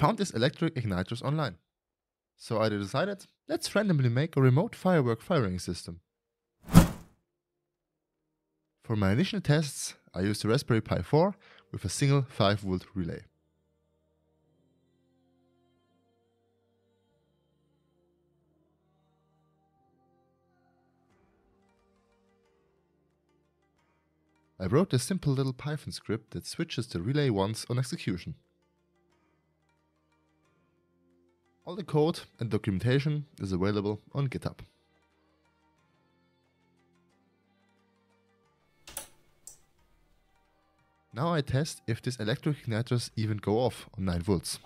found these electric igniters online. So I decided, let's randomly make a remote firework firing system. For my initial tests, I used a Raspberry Pi 4 with a single 5 volt relay. I wrote a simple little Python script that switches the relay once on execution. All the code and documentation is available on GitHub. Now I test if these electric igniters even go off on 9 volts.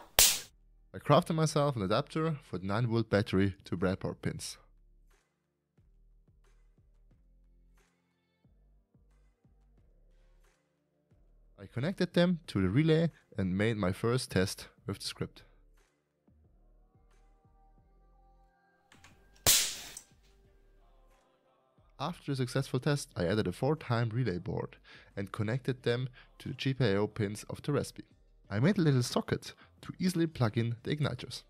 I crafted myself an adapter for the 9 volt battery to breadboard pins. I connected them to the relay and made my first test with the script. After a successful test, I added a 4-time relay board and connected them to the GPIO pins of the Raspberry. I made a little socket to easily plug in the igniters.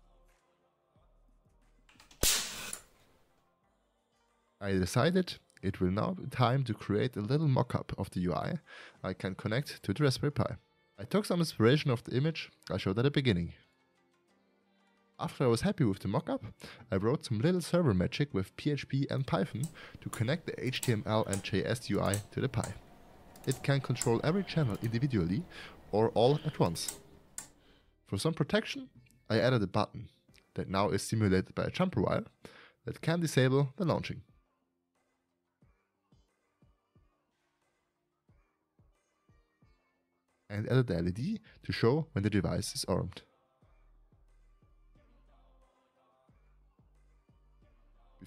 I decided it will now be time to create a little mock-up of the UI I can connect to the Raspberry Pi. I took some inspiration of the image I showed at the beginning. After I was happy with the mockup, I wrote some little server magic with PHP and Python to connect the HTML and JS UI to the Pi. It can control every channel individually or all at once. For some protection, I added a button that now is simulated by a jumper wire that can disable the launching. and added the LED to show when the device is armed.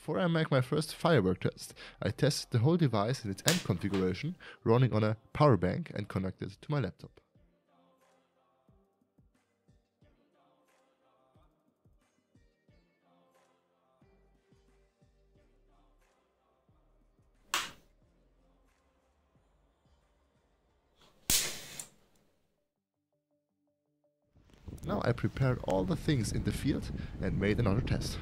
Before I make my first firework test, I tested the whole device in its end configuration running on a power bank and connected to my laptop. Now I prepared all the things in the field and made another test.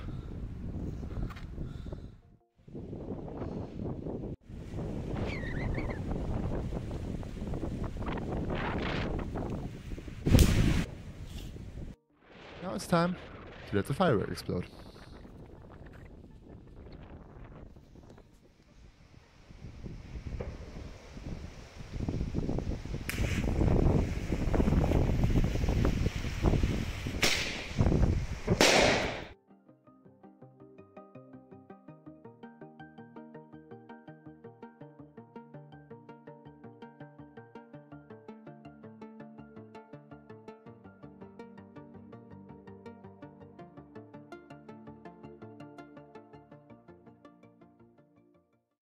Now it's time to let the firework explode.